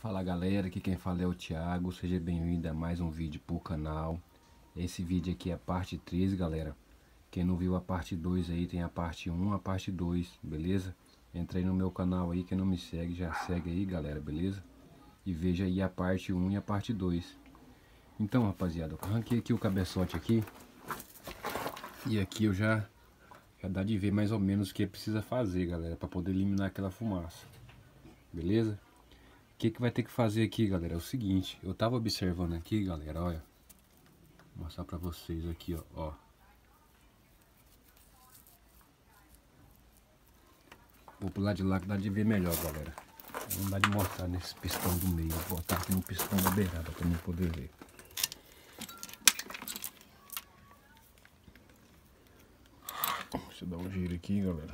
Fala galera, aqui quem fala é o Thiago, seja bem-vindo a mais um vídeo pro canal Esse vídeo aqui é a parte 3 galera Quem não viu a parte 2 aí tem a parte 1, a parte 2, beleza? Entrei no meu canal aí, quem não me segue já segue aí galera, beleza? E veja aí a parte 1 e a parte 2 Então rapaziada, eu arranquei aqui o cabeçote aqui E aqui eu já, já dá de ver mais ou menos o que precisa fazer galera Pra poder eliminar aquela fumaça Beleza? Que que vai ter que fazer aqui, galera? É o seguinte, eu tava observando aqui, galera, olha. Vou mostrar pra vocês aqui, ó, ó. Vou pular de lá que dá de ver melhor, galera. Não dá de mostrar nesse pistão do meio. Vou botar aqui no pistão da beirada pra mim poder ver. Deixa eu dar um giro aqui, galera.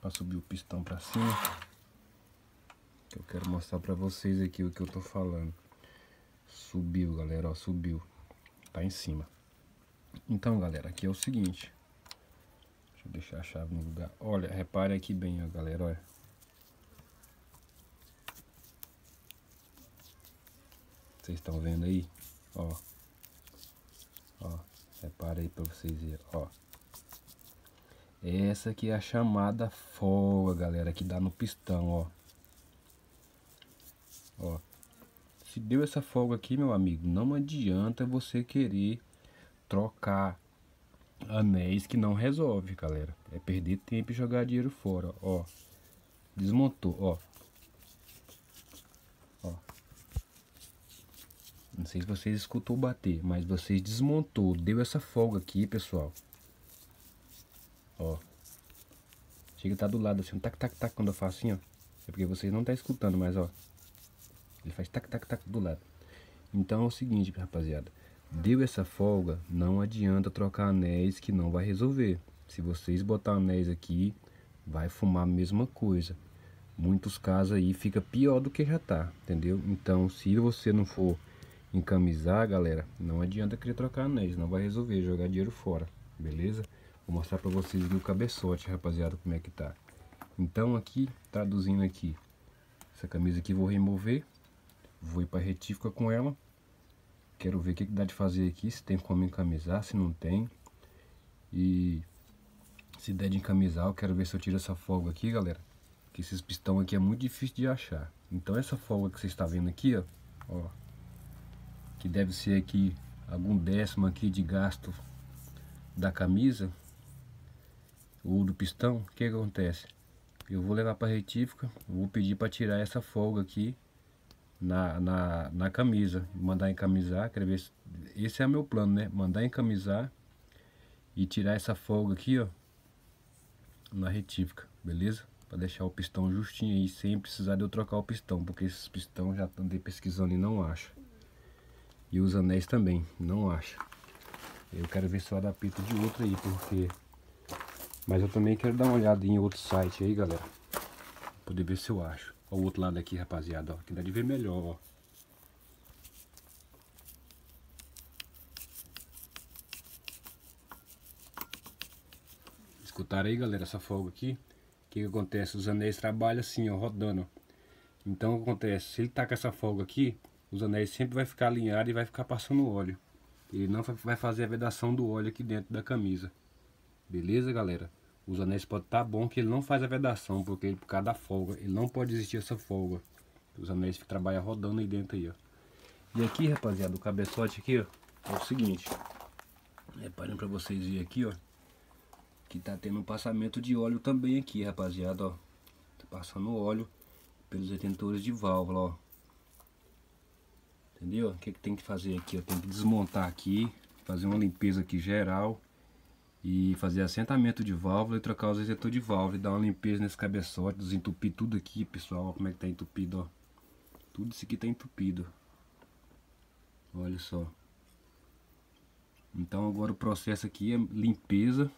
Pra subir o pistão pra cima eu quero mostrar pra vocês aqui o que eu tô falando. Subiu, galera, ó, subiu. Tá em cima. Então, galera, aqui é o seguinte. Deixa eu deixar a chave no lugar. Olha, repare aqui bem, ó, galera, olha. Vocês estão vendo aí? Ó. Ó, repare aí pra vocês verem, ó. Essa aqui é a chamada folga, galera, que dá no pistão, ó. Ó, se deu essa folga aqui, meu amigo, não adianta você querer trocar anéis que não resolve, galera. É perder tempo e jogar dinheiro fora, ó. Desmontou, ó. Ó. Não sei se vocês escutou bater, mas vocês desmontou, deu essa folga aqui, pessoal. Ó. Chega tá do lado assim, tac tac tac quando eu faço assim, ó. É porque vocês não tá escutando, mas ó. Ele faz tac, tac, tac do lado. Então é o seguinte, rapaziada. Deu essa folga, não adianta trocar anéis que não vai resolver. Se vocês botar anéis aqui, vai fumar a mesma coisa. Muitos casos aí fica pior do que já tá, entendeu? Então, se você não for encamisar, galera, não adianta querer trocar anéis, não vai resolver, jogar dinheiro fora, beleza? Vou mostrar pra vocês o cabeçote, rapaziada, como é que tá. Então aqui, traduzindo aqui, essa camisa aqui vou remover, Vou ir para retífica com ela. Quero ver o que, que dá de fazer aqui, se tem como encamisar, se não tem. E se der de encamisar, eu quero ver se eu tiro essa folga aqui, galera. Que esses pistão aqui é muito difícil de achar. Então essa folga que você está vendo aqui, ó, ó que deve ser aqui algum décimo aqui de gasto da camisa ou do pistão, o que, que acontece? Eu vou levar para retífica, vou pedir para tirar essa folga aqui na, na, na camisa, mandar encamisar, quero ver, esse é o meu plano, né, mandar encamisar e tirar essa folga aqui, ó, na retífica, beleza? Para deixar o pistão justinho aí, sem precisar de eu trocar o pistão, porque esses pistão já andei pesquisando e não acho. E os anéis também, não acho. Eu quero ver se eu adapto de outro aí, porque... Mas eu também quero dar uma olhada em outro site aí, galera. Poder ver se eu acho. O outro lado aqui, rapaziada, ó, que dá de ver melhor, ó. Escutaram aí, galera, essa folga aqui? O que, que acontece? Os anéis trabalham assim, ó, rodando. Então, o que acontece? Se ele tá com essa folga aqui, os anéis sempre vai ficar alinhado e vai ficar passando óleo. Ele não vai fazer a vedação do óleo aqui dentro da camisa. Beleza, galera? Os anéis podem estar tá bom que ele não faz a vedação, porque ele, por causa da folga, ele não pode existir essa folga. Os anéis que trabalham rodando aí dentro aí, ó. E aqui, rapaziada, o cabeçote aqui, ó, é o seguinte. Reparem pra vocês verem aqui, ó. Que tá tendo um passamento de óleo também aqui, rapaziada, ó. Tá passando óleo pelos retentores de válvula, ó. Entendeu? O que, que tem que fazer aqui? Eu tenho que desmontar aqui, fazer uma limpeza aqui geral e fazer assentamento de válvula e trocar os exetores de válvula e dar uma limpeza nesse cabeçote, desentupir tudo aqui, pessoal, como é que tá entupido, ó. Tudo isso aqui tá entupido. Olha só. Então agora o processo aqui é limpeza.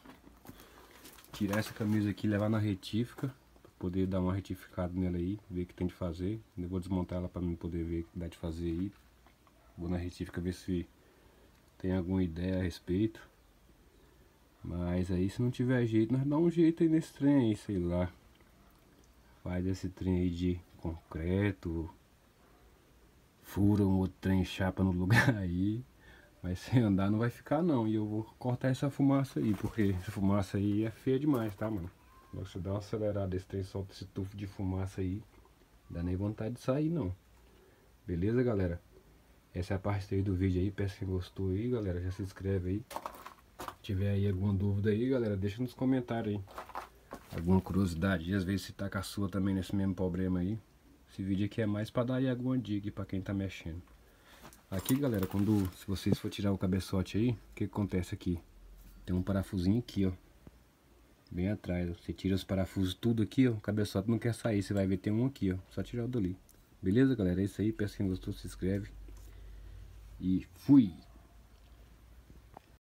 Tirar essa camisa aqui, levar na retífica, poder dar uma retificada nela aí, ver o que tem de fazer. Eu vou desmontar ela para mim poder ver o que dá de fazer aí. Vou na retífica ver se tem alguma ideia a respeito. Mas aí se não tiver jeito, nós dá um jeito aí nesse trem aí, sei lá. Faz esse trem aí de concreto, fura um outro trem chapa no lugar aí. Mas sem andar não vai ficar não. E eu vou cortar essa fumaça aí, porque essa fumaça aí é feia demais, tá, mano? Você dá uma acelerada, esse trem solta esse tufo de fumaça aí. Dá nem vontade de sair não. Beleza, galera? Essa é a parte aí do vídeo aí. Peço que gostou aí, galera. Já se inscreve aí. Tiver aí alguma dúvida aí, galera, deixa nos comentários aí. Alguma curiosidade, às vezes se tá com a sua também nesse mesmo problema aí. Esse vídeo aqui é mais para dar aí alguma dica para quem tá mexendo. Aqui, galera, quando se vocês for tirar o cabeçote aí, o que, que acontece aqui? Tem um parafusinho aqui, ó. Bem atrás, ó. Você tira os parafusos tudo aqui, ó. O cabeçote não quer sair, você vai ver tem um aqui, ó. Só tirar o dali. Beleza, galera? É isso aí. Peço quem gostou, se inscreve. E fui!